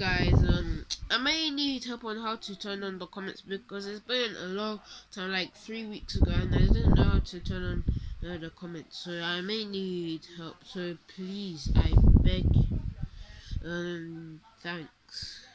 guys, um, I may need help on how to turn on the comments because it's been a long time, like three weeks ago, and I didn't know how to turn on uh, the comments. So I may need help. So please, I beg. Um, thanks.